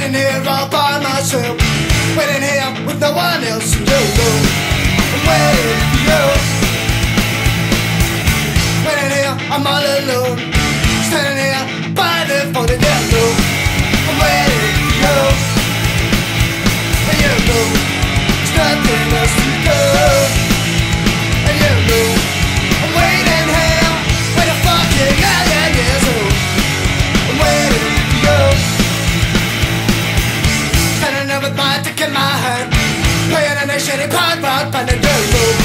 Waiting here all by myself. Waiting here with no one else to do. I'm waiting for you. Waiting here, I'm all alone. Standing here by the phone in my hand Playing in a shitty pod, pod, pod, and dirty